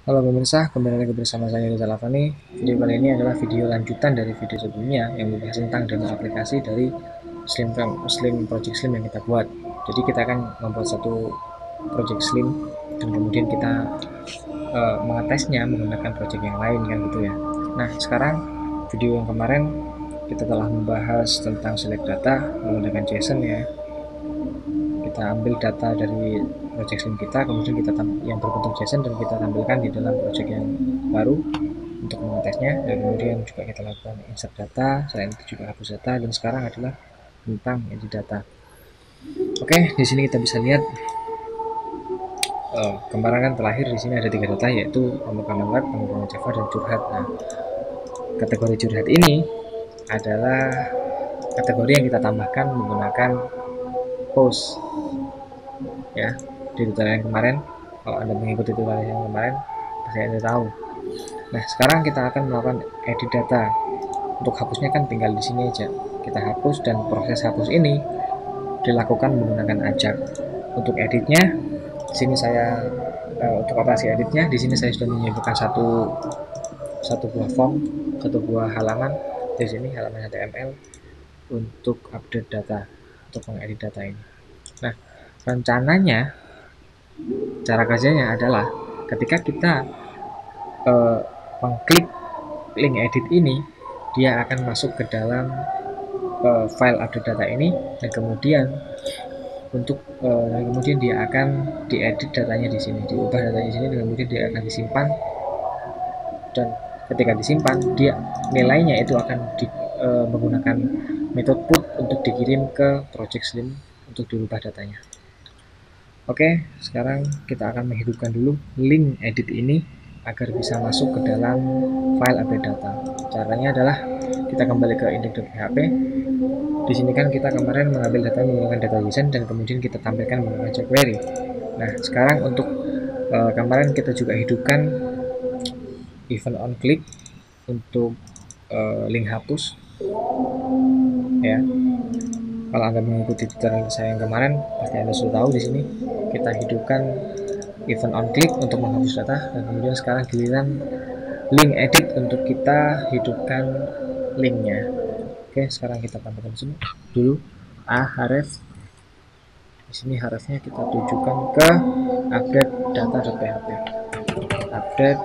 Halo pemirsa, kembali lagi bersama saya Rizal Lavani. Video kali ini adalah video lanjutan dari video sebelumnya yang membahas tentang demo aplikasi dari Slim Slim Project Slim yang kita buat. Jadi kita akan membuat satu project Slim dan kemudian kita uh, mengetesnya menggunakan project yang lain kan gitu ya. Nah sekarang video yang kemarin kita telah membahas tentang select data menggunakan JSON ya. Kita ambil data dari project kita kemudian kita yang berbentuk JSON dan kita tampilkan di dalam project yang baru untuk mengetesnya dan kemudian juga kita lakukan insert data selain itu juga hapus data dan sekarang adalah tentang edit data oke di sini kita bisa lihat uh, kemarin kan terakhir di sini ada tiga data yaitu pembukaan web, pembukaan Java dan curhat. Nah, kategori curhat ini adalah kategori yang kita tambahkan menggunakan post ya di tutorial yang kemarin. Kalau anda mengikuti tutorial yang kemarin pasti anda tahu. Nah sekarang kita akan melakukan edit data. Untuk hapusnya kan tinggal di sini aja. Kita hapus dan proses hapus ini dilakukan menggunakan ajak. Untuk editnya di sini saya uh, untuk operasi editnya di sini saya sudah menyebutkan satu satu buah form satu buah halaman. Di sini halaman HTML untuk update data untuk mengedit data ini. Nah rencananya cara kerjanya adalah ketika kita uh, mengklik link edit ini dia akan masuk ke dalam uh, file update data ini dan kemudian untuk dan kemudian dia akan diedit datanya di sini diubah datanya di sini dan kemudian dia akan disimpan. Dan ketika disimpan dia nilainya itu akan di, uh, menggunakan metode put untuk dikirim ke project slim untuk dirubah datanya Oke, sekarang kita akan menghidupkan dulu link edit ini agar bisa masuk ke dalam file update data. Caranya adalah kita kembali ke index.php. Di sini kan kita kemarin mengambil data menggunakan data JSON dan kemudian kita tampilkan menggunakan jQuery. Nah, sekarang untuk uh, kemarin kita juga hidupkan event on click untuk uh, link hapus. Ya, kalau anda mengikuti tutorial saya yang kemarin pasti anda sudah tahu di sini kita hidupkan event on click untuk menghapus data dan kemudian sekarang giliran link edit untuk kita hidupkan linknya. Oke sekarang kita tampilkan sini. Dulu a href di sini hrefnya kita tujukan ke update data.php update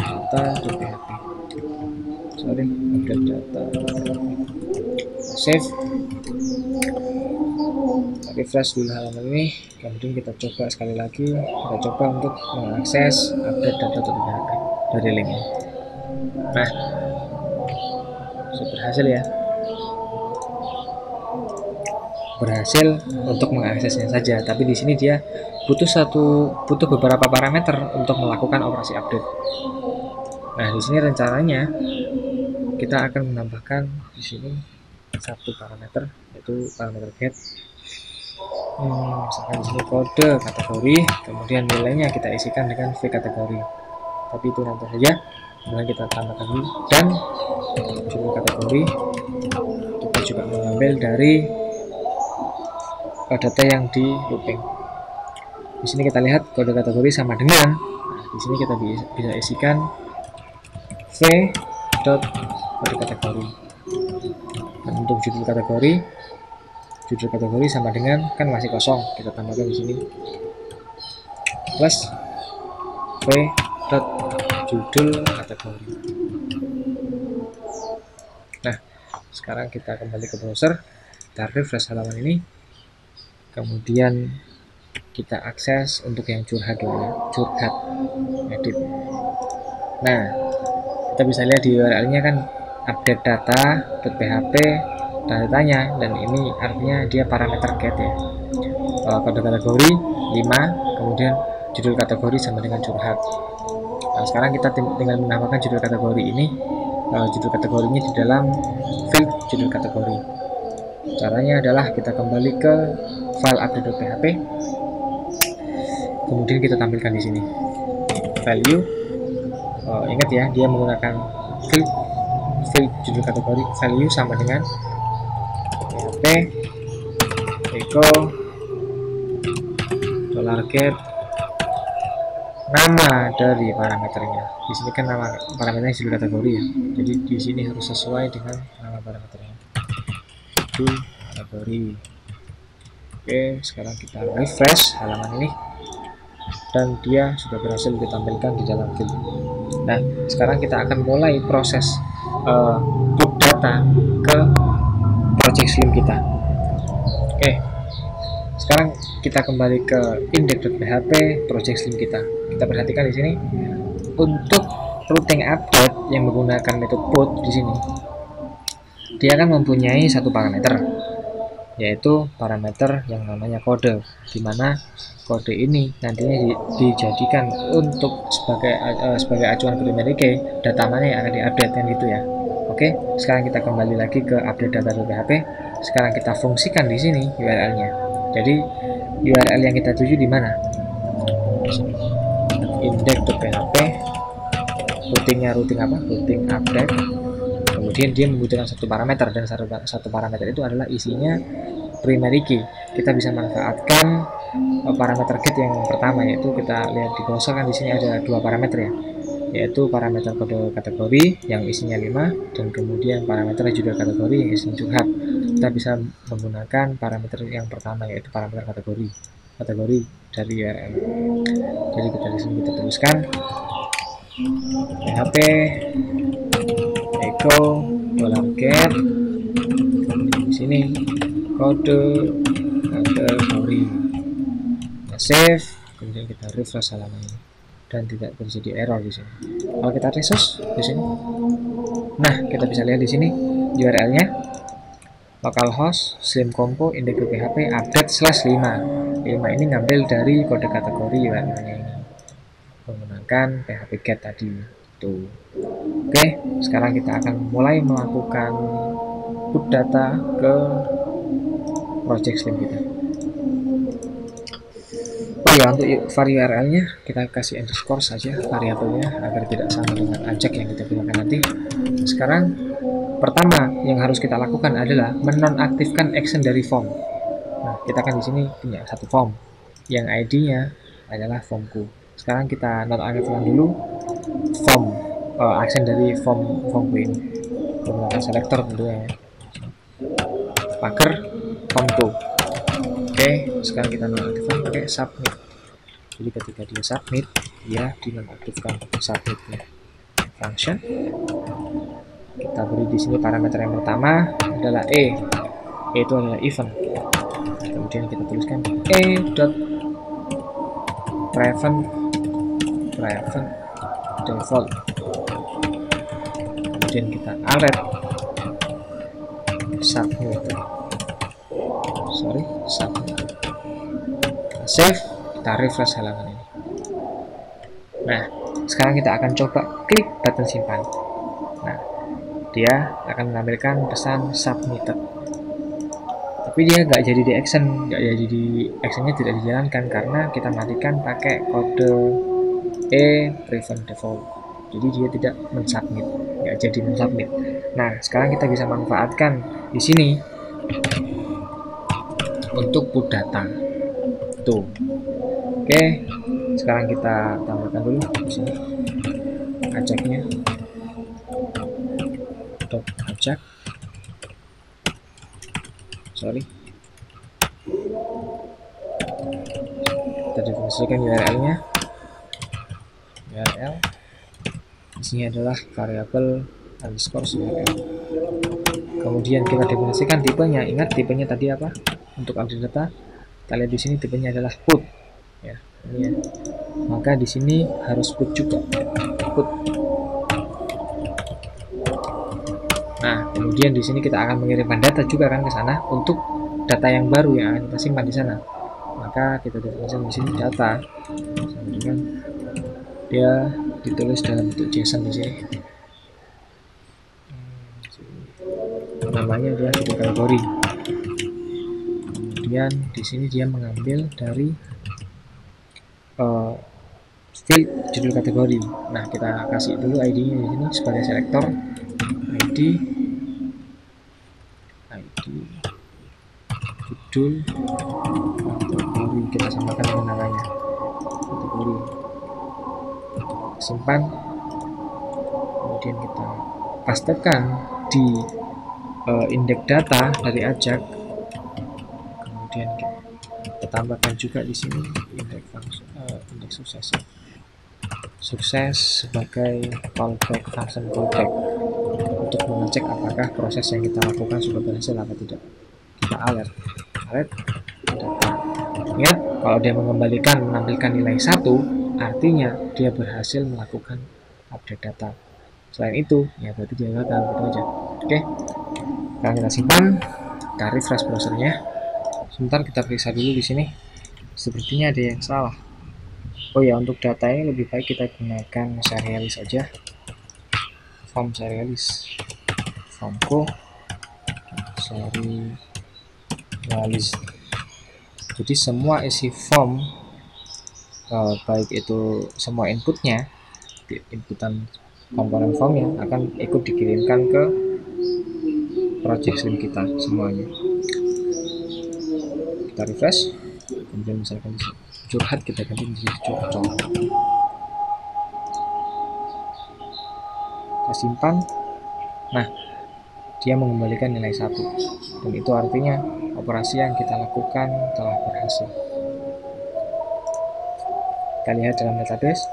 data.php sorry update data. Save. Refresh dulu halaman ini. Kemudian kita coba sekali lagi. Kita coba untuk mengakses update data PHP dari link ini. Nah sudah berhasil ya. Berhasil untuk mengaksesnya saja tapi di sini dia butuh satu butuh beberapa parameter untuk melakukan operasi update. Nah di sini rencananya kita akan menambahkan di sini satu parameter yaitu parameter get hmm, misalkan di sini kode kategori kemudian nilainya kita isikan dengan v kategori. Tapi itu nanti saja. Kemudian kita tambahkan dulu dan judul kategori kita juga mengambil dari data yang di looping. Di sini kita lihat kode kategori sama dengan. Nah, di sini kita bisa isikan v dot kode kategori. Dan untuk judul kategori judul kategori sama dengan kan masih kosong kita tambahkan di sini. Plus v dot judul kategori. Nah sekarang kita kembali ke browser kita refresh halaman ini. Kemudian kita akses untuk yang curhat ya curhat edit. Nah kita bisa lihat di URL nya kan update data .php datanya dan ini artinya dia parameter get ya. Pada kategori 5 kemudian judul kategori sama dengan curhat. Nah sekarang kita tinggal menambahkan judul kategori ini. Uh, judul kategorinya di dalam field judul kategori. Caranya adalah kita kembali ke file update.php kemudian kita tampilkan di sini. Value. Uh, ingat ya dia menggunakan field field judul kategori value sama dengan p. Echo dollar get nama dari parameternya. Di sini kan nama parameternya judul kategori ya. Jadi di sini harus sesuai dengan nama parameternya. Judul kategori. Oke sekarang kita refresh halaman ini. Dan dia sudah berhasil ditampilkan di dalam field nah sekarang kita akan mulai proses uh, data ke project slim kita. Oke sekarang kita kembali ke index.php project slim kita. Kita perhatikan di sini. Untuk routing update yang menggunakan metode put di sini dia akan mempunyai satu parameter yaitu parameter yang namanya kode di mana kode ini nantinya di, dijadikan untuk sebagai uh, sebagai acuan key data mana yang akan diupdate kan gitu ya. Oke sekarang kita kembali lagi ke update data PHP sekarang kita fungsikan di sini URL nya jadi URL yang kita tuju di mana? Index.php routingnya routing apa? Routing update kemudian dia membutuhkan satu parameter dan satu, parameter itu adalah isinya primary key kita bisa manfaatkan uh, parameter get yang pertama yaitu kita lihat di browser kan di sini ada dua parameter ya yaitu parameter kode kategori yang isinya 5 dan kemudian parameter judul kategori yang isinya curhat. Kita bisa menggunakan parameter yang pertama yaitu parameter kategori kategori dari URL jadi kita di sini kita tuliskan php echo dollar get di sini kode kategori kita save kemudian kita refresh halaman ini. Dan tidak terjadi error di sini. Kalau kita resource di sini. Nah kita bisa lihat di sini URL nya localhost slim compo index php update slash 5 5 ini ngambil dari kode kategori URL nya ini. Menggunakan php get tadi. Tuh oke sekarang kita akan mulai melakukan put data ke project slim kita oh ya untuk var URL nya kita kasih underscore saja variabelnya agar tidak sama dengan ajak yang kita gunakan nanti sekarang Pertama yang harus kita lakukan adalah menonaktifkan action dari form. Nah, kita kan di sini punya satu form yang ID-nya adalah formku. Sekarang kita nonaktifkan dulu form uh, action dari form formku ini. Menggunakan selector tentunya ya. Packer formku. Oke, sekarang kita nonaktifkan pakai submit. Jadi ketika dia submit, dia dinonaktifkan submitnya. Function kita beri di sini parameter yang pertama adalah e e itu adalah event kemudian kita tuliskan e dot prevent prevent default kemudian kita. Alert submit sorry submit save. Kita refresh halaman ini. Nah sekarang kita akan coba klik button simpan. Nah dia akan menampilkan pesan submitted. Tapi dia nggak jadi di action nggak jadi di actionnya tidak dijalankan karena kita matikan pakai kode e prevent default jadi dia tidak mensubmit nggak jadi mensubmit. Nah sekarang kita bisa manfaatkan di sini untuk put data. Tuh. Oke sekarang kita tambahkan dulu di sini. Ajaknya. Untuk ajak. Sorry. Kita definisikan URL nya URL isinya adalah variabel underscore URL kemudian kita definisikan tipenya. Ingat tipenya tadi apa? Untuk update data kita lihat di sini tipenya adalah put. Ya ini ya. Maka di sini harus put juga. Put. Nah, kemudian di sini kita akan mengirimkan data juga kan ke sana untuk data yang baru yang akan kita simpan di sana. Maka kita definisikan di sini data. Sama dengan dia ditulis dalam bentuk JSON di sini. Namanya adalah tipe kategori. Kemudian di sini dia mengambil dari uh, field judul kategori. Nah, kita kasih dulu ID-nya di sini sebagai selektor ID ID judul simpan. Kemudian kita pastekan di uh, indeks data dari ajak. Kemudian kita tambahkan juga di sini indeks uh, indeks sukses. Sukses sebagai callback function callback untuk mengecek apakah proses yang kita lakukan sudah berhasil atau tidak. Kita alert. Alert. Data ingat kalau dia mengembalikan menampilkan nilai satu artinya dia berhasil melakukan update data. Selain itu ya berarti dia gagal gitu aja. Oke sekarang kita simpan kita refresh browsernya. Sebentar kita periksa dulu di sini. Sepertinya ada yang salah. Oh ya untuk data ini lebih baik kita gunakan serialis saja form serialis. Formco serialis. Jadi semua isi form uh, baik itu semua inputnya inputan komponen formnya akan ikut dikirimkan ke project kita semuanya. Kita refresh kemudian misalkan curhat kita ganti menjadi curcol kita simpan. Nah dia mengembalikan nilai satu. Dan itu artinya operasi yang kita lakukan telah berhasil kita lihat dalam database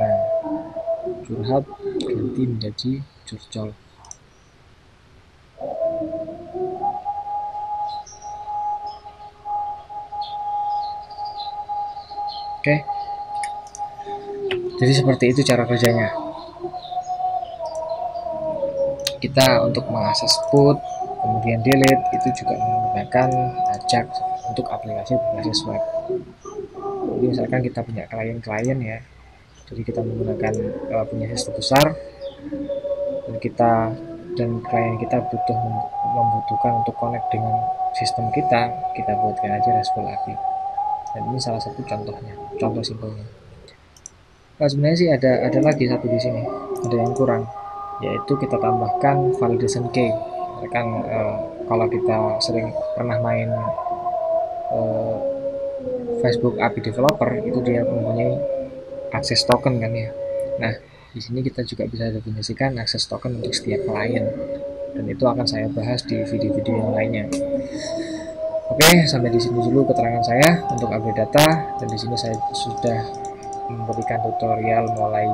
nah curhat ganti menjadi curcol Oke. Jadi seperti itu cara kerjanya. Kita untuk mengakses put, kemudian delete itu juga menggunakan ajak untuk aplikasi berbasis web. Jadi misalkan kita punya klien-klien ya, jadi kita menggunakan uh, punya sistem besar dan kita dan klien kita butuh membutuhkan untuk connect dengan sistem kita, kita buatkan aja RESTful API dan ini salah satu contohnya contoh simpelnya. Nah sebenarnya sih ada ada lagi satu di sini ada yang kurang yaitu kita tambahkan validation key. Kan uh, kalau kita sering pernah main uh, Facebook API developer itu dia mempunyai akses token kan ya. Nah di sini kita juga bisa definisikan akses token untuk setiap klien. Dan itu akan saya bahas di video-video yang lainnya. Oke, sampai di sini dulu keterangan saya untuk update data. Dan di sini saya sudah memberikan tutorial mulai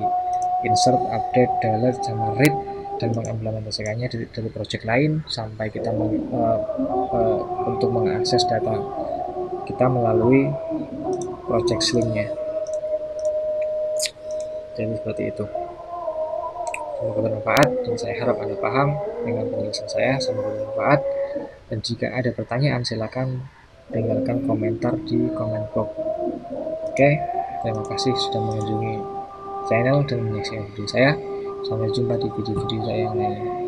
insert, update, delete, sama read dan mengimplementasikannya dari, dari project lain. Sampai kita meng, uh, uh, untuk mengakses data kita melalui project slinknya. Jadi seperti itu. Semoga bermanfaat dan saya harap Anda paham dengan penjelasan saya. Semoga bermanfaat. Dan jika ada pertanyaan silakan tinggalkan komentar di komen box. Oke, terima kasih sudah mengunjungi channel dan menyaksikan video saya. Sampai jumpa di video-video saya yang lainnya.